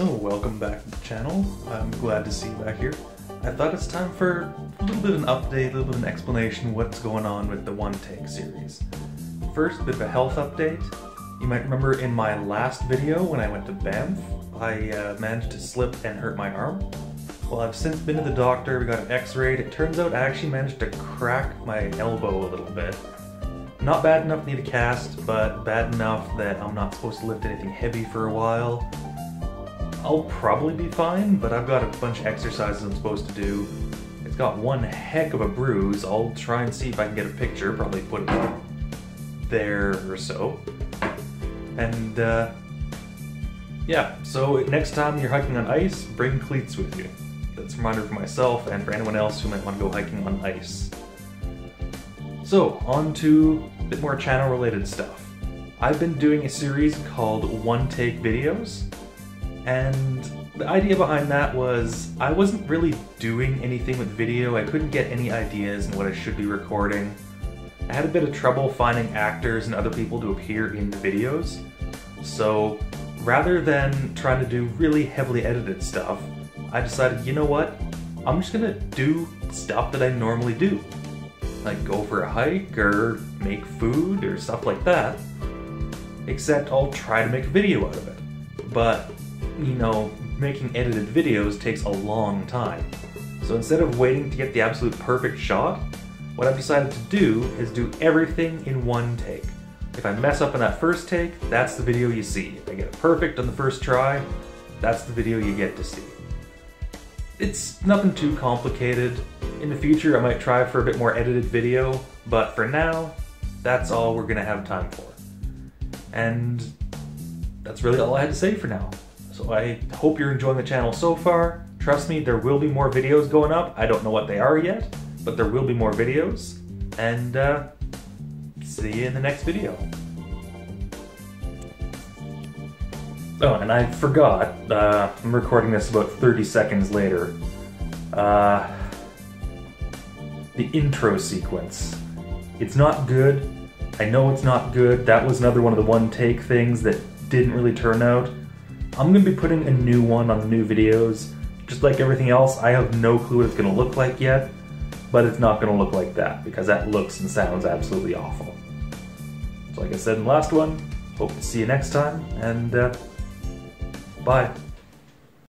back to the channel. I'm glad to see you back here. I thought it's time for a little bit of an update, a little bit of an explanation what's going on with the One Take series. First, bit of a health update. You might remember in my last video when I went to Banff, I uh, managed to slip and hurt my arm. Well, I've since been to the doctor, we got an x-ray. It turns out I actually managed to crack my elbow a little bit. Not bad enough to need a cast, but bad enough that I'm not supposed to lift anything heavy for a while. I'll probably be fine, but I've got a bunch of exercises I'm supposed to do. It's got one heck of a bruise. I'll try and see if I can get a picture, probably put it there or so. And uh, yeah, so next time you're hiking on ice, bring cleats with you. That's a reminder for myself and for anyone else who might want to go hiking on ice. So, on to a bit more channel related stuff. I've been doing a series called One Take Videos, and the idea behind that was I wasn't really doing anything with video, I couldn't get any ideas on what I should be recording. I had a bit of trouble finding actors and other people to appear in the videos, so rather than trying to do really heavily edited stuff, I decided, you know what, I'm just gonna do stuff that I normally do like go for a hike or make food or stuff like that. Except I'll try to make a video out of it. But, you know, making edited videos takes a long time. So instead of waiting to get the absolute perfect shot, what I've decided to do is do everything in one take. If I mess up in that first take, that's the video you see. If I get it perfect on the first try, that's the video you get to see. It's nothing too complicated. In the future, I might try for a bit more edited video, but for now, that's all we're gonna have time for. And that's really all I had to say for now. So I hope you're enjoying the channel so far. Trust me, there will be more videos going up. I don't know what they are yet, but there will be more videos. And uh, see you in the next video. Oh, and I forgot, uh, I'm recording this about 30 seconds later. Uh, the intro sequence. It's not good. I know it's not good. That was another one of the one take things that didn't really turn out. I'm gonna be putting a new one on new videos. Just like everything else, I have no clue what it's gonna look like yet, but it's not gonna look like that because that looks and sounds absolutely awful. So like I said in the last one, hope to see you next time, and uh, bye.